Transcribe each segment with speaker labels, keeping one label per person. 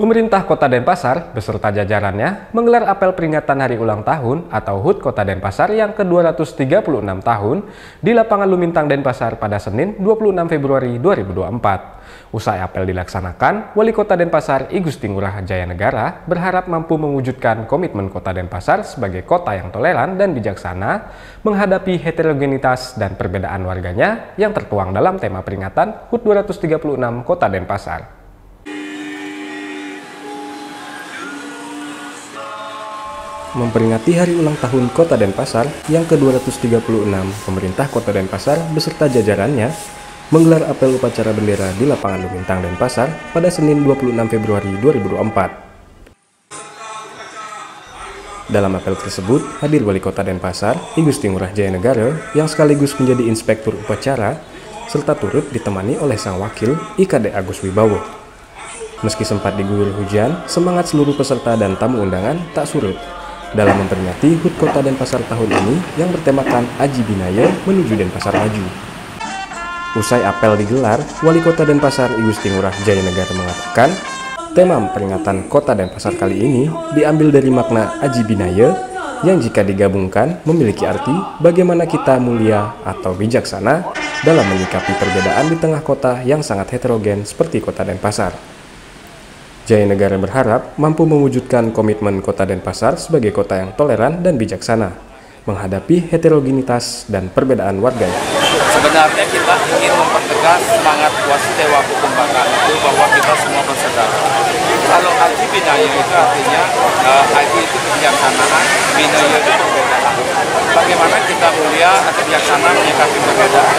Speaker 1: Pemerintah Kota Denpasar beserta jajarannya menggelar apel peringatan Hari Ulang Tahun atau HUT Kota Denpasar yang ke-236 tahun di lapangan Lumintang Denpasar pada Senin 26 Februari 2024. Usai apel dilaksanakan, Wali Kota Denpasar I Gusti Ngurah Jaya Negara berharap mampu mewujudkan komitmen Kota Denpasar sebagai kota yang toleran dan bijaksana menghadapi heterogenitas dan perbedaan warganya yang tertuang dalam tema peringatan HUT 236 Kota Denpasar. Memperingati hari ulang tahun Kota Denpasar yang ke-236, pemerintah Kota Denpasar beserta jajarannya menggelar apel upacara bendera di lapangan Lumintang Denpasar pada Senin 26 Februari 2024. Dalam apel tersebut, hadir Wali Kota Denpasar, I Gusti Ngurah Jaya Negara, yang sekaligus menjadi inspektur upacara, serta turut ditemani oleh sang wakil IKD Agus Wibowo. Meski sempat diguyur hujan, semangat seluruh peserta dan tamu undangan tak surut dalam memperingati HUT Kota Denpasar tahun ini yang bertemakan Aji Binaya menuju Denpasar Maju. Usai apel digelar, Wali Kota Denpasar I Gusti Ngurah Jaya Negara mengatakan, tema peringatan Kota Denpasar kali ini diambil dari makna Aji Binaya yang jika digabungkan memiliki arti bagaimana kita mulia atau bijaksana dalam menyikapi perbedaan di tengah kota yang sangat heterogen seperti Kota Denpasar. Jaya Negara berharap mampu mewujudkan komitmen Kota Denpasar sebagai kota yang toleran dan bijaksana, menghadapi heterogenitas dan perbedaan warganya.
Speaker 2: Sebenarnya kita ingin mempertegas semangat Wasudewa Kukumbaka itu bahwa kita semua bersaudara. Kalau Haji Binaya itu artinya uh, itu kebijaksanaan, Binaya itu perbedaan. Bagaimana kita mulia atau bijaksana menyikapi perbedaan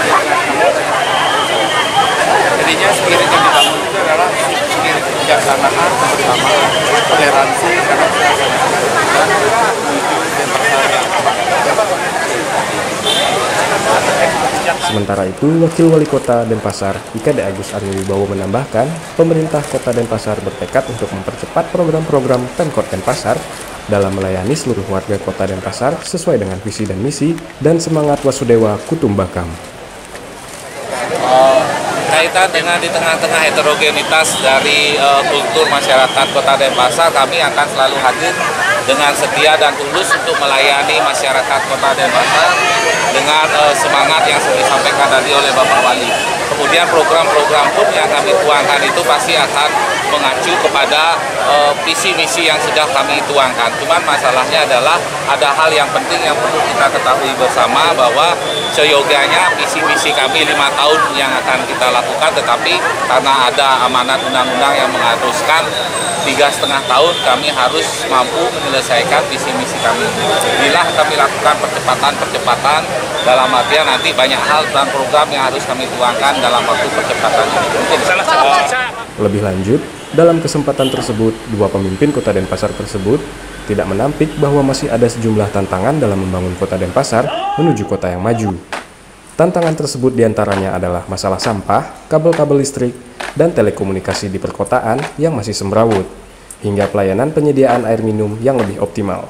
Speaker 2: Jadinya spirit yang dibangun itu adalah spirit kebijaksanaan, kebersamaan, toleransi, karena
Speaker 1: Sementara itu, Wakil Wali Kota Denpasar, IKD Agus Aryo Wibowo menambahkan, pemerintah Kota Denpasar bertekad untuk mempercepat program-program Pemkot Denpasar dalam melayani seluruh warga Kota Denpasar sesuai dengan visi dan misi dan semangat Wasudewa Kutumbakam
Speaker 2: berkaitan dengan di tengah-tengah heterogenitas dari uh, kultur masyarakat Kota Denpasar, kami akan selalu hadir dengan setia dan tulus untuk melayani masyarakat Kota Denpasar dengan uh, semangat yang sudah disampaikan tadi oleh Bapak Wali. Kemudian program-program pun yang kami tuangkan itu pasti akan mengacu kepada uh, visi misi yang sudah kami tuangkan. Cuman masalahnya adalah ada hal yang penting yang perlu kita ketahui bersama bahwa seyogianya visi misi kami lima tahun yang akan kita lakukan, tetapi karena ada amanat undang-undang yang mengharuskan tiga setengah tahun kami harus mampu menyelesaikan visi misi kami. Bila kami lakukan percepatan-percepatan dalam artian nanti banyak hal dan program yang harus kami tuangkan dalam waktu percepatan ini. Mungkin salah satu.
Speaker 1: Lebih lanjut, dalam kesempatan tersebut, dua pemimpin kota Denpasar tersebut tidak menampik bahwa masih ada sejumlah tantangan dalam membangun kota Denpasar menuju kota yang maju. Tantangan tersebut di antaranya adalah masalah sampah, kabel-kabel listrik, dan telekomunikasi di perkotaan yang masih semrawut, hingga pelayanan penyediaan air minum yang lebih optimal.